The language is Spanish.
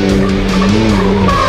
Yeah.